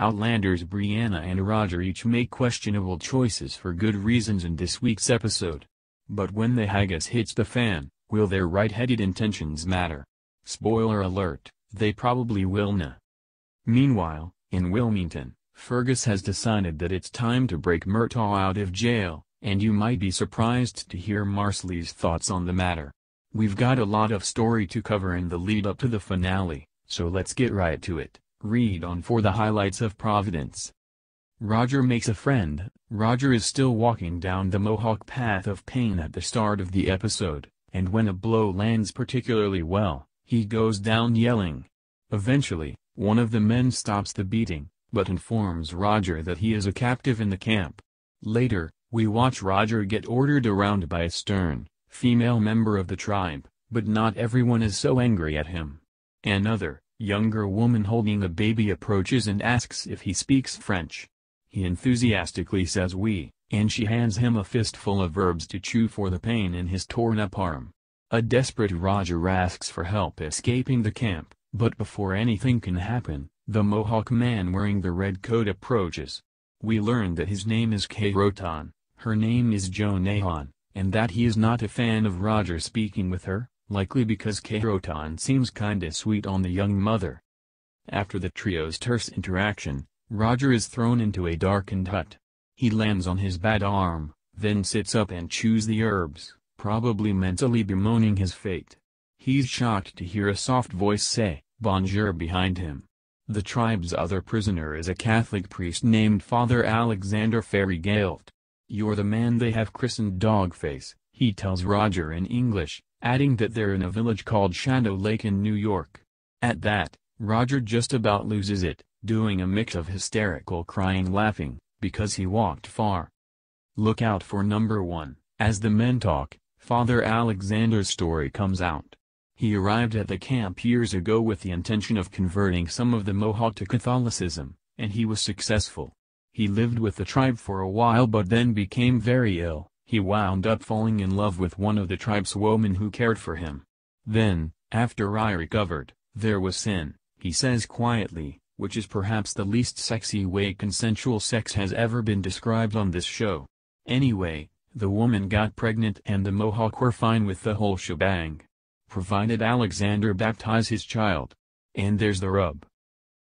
Outlanders Brianna and Roger each make questionable choices for good reasons in this week's episode. But when the haggis hits the fan, will their right-headed intentions matter? Spoiler alert, they probably will na. Meanwhile, in Wilmington, Fergus has decided that it's time to break Murtagh out of jail, and you might be surprised to hear Marsali's thoughts on the matter. We've got a lot of story to cover in the lead up to the finale, so let's get right to it. Read on for the highlights of Providence. Roger makes a friend. Roger is still walking down the Mohawk path of pain at the start of the episode, and when a blow lands particularly well, he goes down yelling. Eventually, one of the men stops the beating, but informs Roger that he is a captive in the camp. Later, we watch Roger get ordered around by a stern, female member of the tribe, but not everyone is so angry at him. Another, younger woman holding a baby approaches and asks if he speaks French. He enthusiastically says oui, and she hands him a fistful of herbs to chew for the pain in his torn-up arm. A desperate Roger asks for help escaping the camp, but before anything can happen, the Mohawk man wearing the red coat approaches. We learn that his name is Kaheroton, her name is Johiehon, and that he is not a fan of Roger speaking with her, likely because Kaheroton seems kinda sweet on the young mother. After the trio's terse interaction, Roger is thrown into a darkened hut. He lands on his bad arm, then sits up and chews the herbs, probably mentally bemoaning his fate. He's shocked to hear a soft voice say, Bonjour behind him. The tribe's other prisoner is a Catholic priest named Father Alexander Ferigault. You're the man they have christened Dogface, he tells Roger in English, adding that they're in a village called Shadow Lake in New York. At that, Roger just about loses it, doing a mix of hysterical crying laughing, because he walked far. Look out for number one, as the men talk, Father Alexander's story comes out. He arrived at the camp years ago with the intention of converting some of the Mohawk to Catholicism, and he was successful. He lived with the tribe for a while but then became very ill, he wound up falling in love with one of the tribe's women who cared for him. Then, after I recovered, there was sin, he says quietly, which is perhaps the least sexy way consensual sex has ever been described on this show. Anyway, the woman got pregnant and the Mohawk were fine with the whole shebang provided Alexander baptize his child. And there's the rub.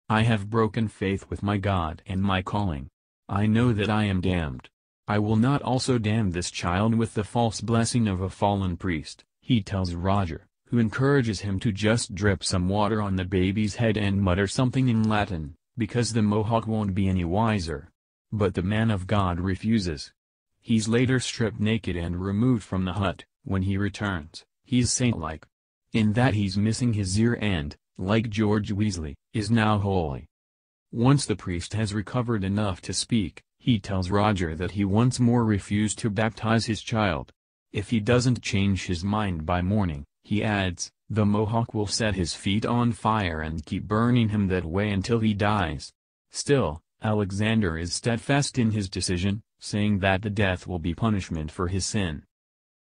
I have broken faith with my God and my calling. I know that I am damned. I will not also damn this child with the false blessing of a fallen priest, he tells Roger, who encourages him to just drip some water on the baby's head and mutter something in Latin, because the Mohawk won't be any wiser. But the man of God refuses. He's later stripped naked and removed from the hut, when he returns, he's saint-like in that he's missing his ear and, like George Weasley, is now holy. Once the priest has recovered enough to speak, he tells Roger that he once more refused to baptize his child. If he doesn't change his mind by morning, he adds, the Mohawk will set his feet on fire and keep burning him that way until he dies. Still, Alexander is steadfast in his decision, saying that the death will be punishment for his sin.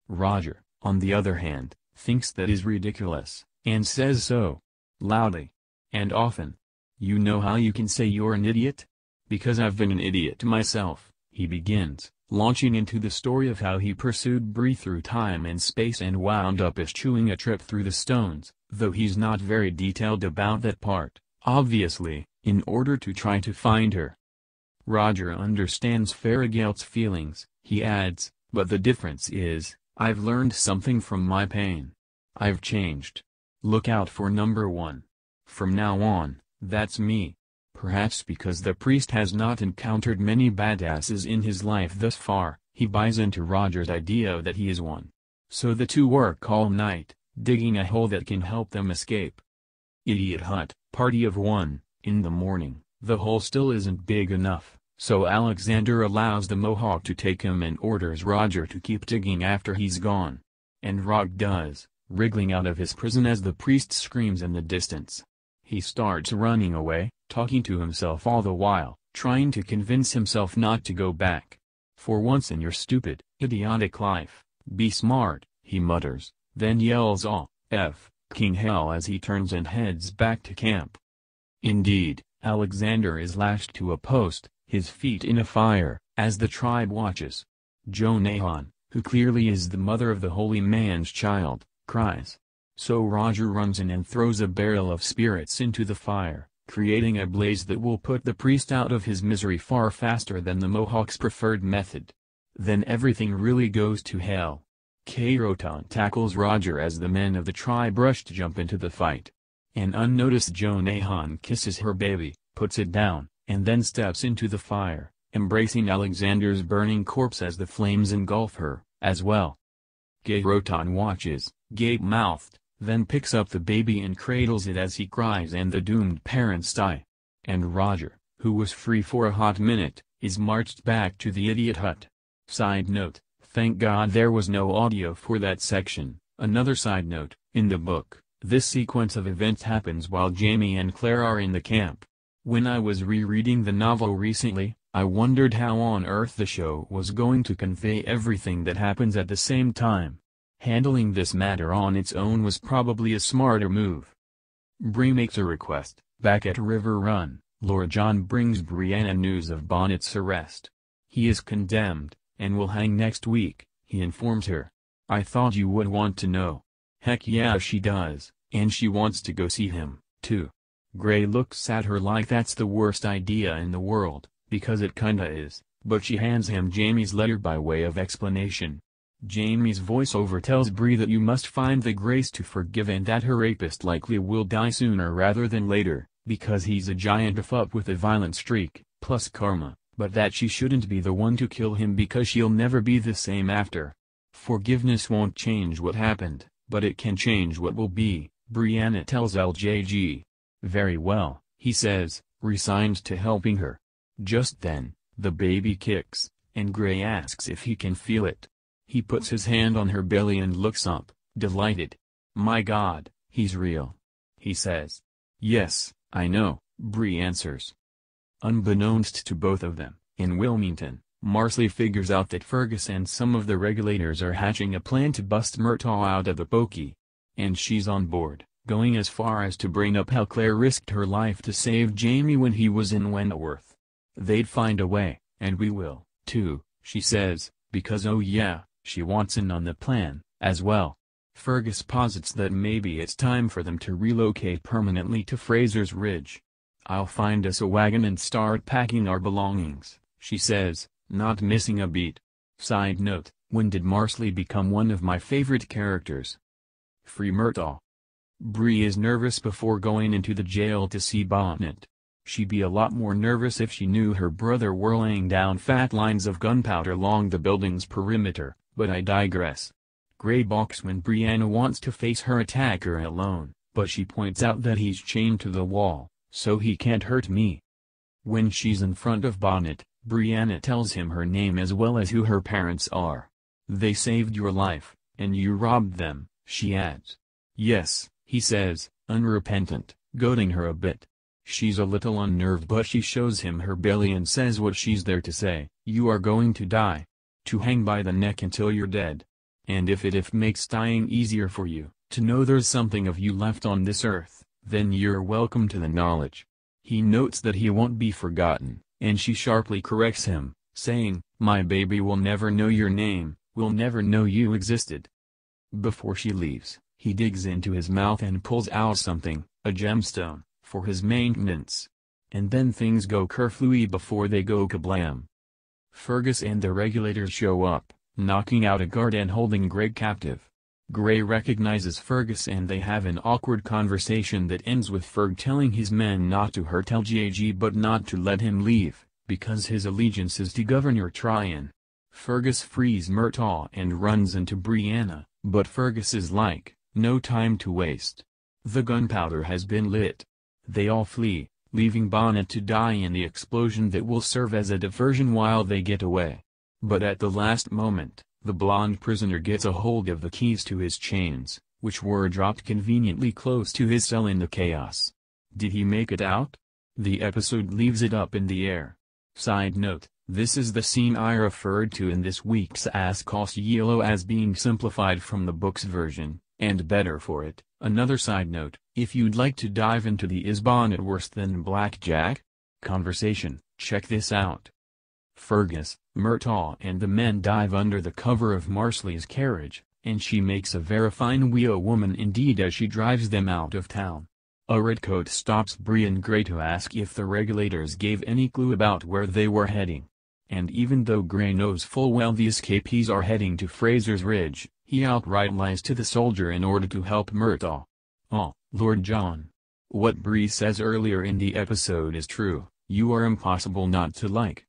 Roger, on the other hand, thinks that is ridiculous, and says so. Loudly. And often. You know how you can say you're an idiot? Because I've been an idiot myself, he begins, launching into the story of how he pursued Bree through time and space and wound up eschewing a trip through the stones, though he's not very detailed about that part, obviously, in order to try to find her. Roger understands Ferigault's feelings, he adds, but the difference is, I've learned something from my pain. I've changed. Look out for number one. From now on, that's me. Perhaps because the priest has not encountered many badasses in his life thus far, he buys into Roger's idea that he is one. So the two work all night, digging a hole that can help them escape. Idiot Hut, party of one, in the morning, the hole still isn't big enough. So Alexander allows the Mohawk to take him and orders Roger to keep digging after he's gone. And Rock does, wriggling out of his prison as the priest screams in the distance. He starts running away, talking to himself all the while, trying to convince himself not to go back. For once in your stupid, idiotic life, be smart, he mutters, then yells all, F, King Hell as he turns and heads back to camp. Indeed, Alexander is lashed to a post, his feet in a fire, as the tribe watches. Johiehon, who clearly is the mother of the holy man's child, cries. So Roger runs in and throws a barrel of spirits into the fire, creating a blaze that will put the priest out of his misery far faster than the Mohawks' preferred method. Then everything really goes to hell. Kaheroton tackles Roger as the men of the tribe rush to jump into the fight. An unnoticed Johiehon kisses her baby, puts it down, and then steps into the fire, embracing Alexander's burning corpse as the flames engulf her, as well. Kaheroton watches, gape-mouthed, then picks up the baby and cradles it as he cries and the doomed parents die. And Roger, who was free for a hot minute, is marched back to the idiot hut. Side note, thank God there was no audio for that section. Another side note, in the book, this sequence of events happens while Jamie and Claire are in the camp. When I was rereading the novel recently, I wondered how on earth the show was going to convey everything that happens at the same time. Handling this matter on its own was probably a smarter move. Bree makes a request. Back at River Run, Lord John brings Brianna news of Bonnet's arrest. He is condemned, and will hang next week, he informs her. I thought you would want to know. Heck yeah she does, and she wants to go see him, too. Grey looks at her like that's the worst idea in the world, because it kinda is, but she hands him Jamie's letter by way of explanation. Jamie's voiceover tells Bree that you must find the grace to forgive and that her rapist likely will die sooner rather than later, because he's a giant of up with a violent streak, plus karma, but that she shouldn't be the one to kill him because she'll never be the same after. Forgiveness won't change what happened, but it can change what will be, Brianna tells LJG. Very well, he says, resigned to helping her. Just then, the baby kicks, and Grey asks if he can feel it. He puts his hand on her belly and looks up, delighted. My god, he's real. He says. Yes, I know, Bree answers. Unbeknownst to both of them, in Wilmington, Marsali figures out that Fergus and some of the regulators are hatching a plan to bust Murtagh out of the pokey. And she's on board, going as far as to bring up how Claire risked her life to save Jamie when he was in Wentworth. They'd find a way, and we will, too, she says, because oh yeah, she wants in on the plan, as well. Fergus posits that maybe it's time for them to relocate permanently to Fraser's Ridge. I'll find us a wagon and start packing our belongings, she says, not missing a beat. Side note, when did Marsali become one of my favorite characters? Free Murtagh. Bree is nervous before going into the jail to see Bonnet. She'd be a lot more nervous if she knew her brother were laying down fat lines of gunpowder along the building's perimeter but I digress. Grey balks when Brianna wants to face her attacker alone, but she points out that he's chained to the wall, so he can't hurt me. When she's in front of Bonnet, Brianna tells him her name as well as who her parents are. They saved your life, and you robbed them, she adds. Yes, he says, unrepentant, goading her a bit. She's a little unnerved but she shows him her belly and says what she's there to say, you are going to die to hang by the neck until you're dead. And if it if makes dying easier for you, to know there's something of you left on this earth, then you're welcome to the knowledge. He notes that he won't be forgotten, and she sharply corrects him, saying, My baby will never know your name, will never know you existed. Before she leaves, he digs into his mouth and pulls out something, a gemstone, for his maintenance. And then things go kerflooey before they go kablam. Fergus and the regulators show up, knocking out a guard and holding Greg captive. Grey recognizes Fergus and they have an awkward conversation that ends with Ferg telling his men not to hurt LGAG but not to let him leave, because his allegiance is to Governor Tryon. Fergus frees Murtagh and runs into Brianna, but Fergus is like, no time to waste. The gunpowder has been lit. They all flee, leaving Bonnet to die in the explosion that will serve as a diversion while they get away. But at the last moment, the blonde prisoner gets a hold of the keys to his chains, which were dropped conveniently close to his cell in the chaos. Did he make it out? The episode leaves it up in the air. Side note, this is the scene I referred to in this week's Ask Yellow as being simplified from the book's version, and better for it. Another side note, If you'd like to dive into the is bonnet worse than Black Jack? Conversation, check this out. Fergus, Murtagh and the men dive under the cover of Marsali's carriage, and she makes a very fine wee woman indeed as she drives them out of town. A redcoat stops Brian Gray to ask if the regulators gave any clue about where they were heading. And even though Grey knows full well the escapees are heading to Fraser's Ridge, he outright lies to the soldier in order to help Murtagh. Oh, Lord John. What Bree says earlier in the episode is true, you are impossible not to like.